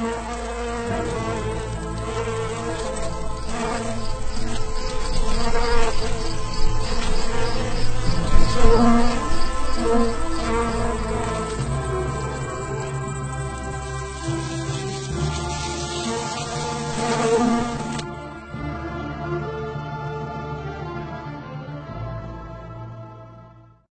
Mm-hmm. Hello.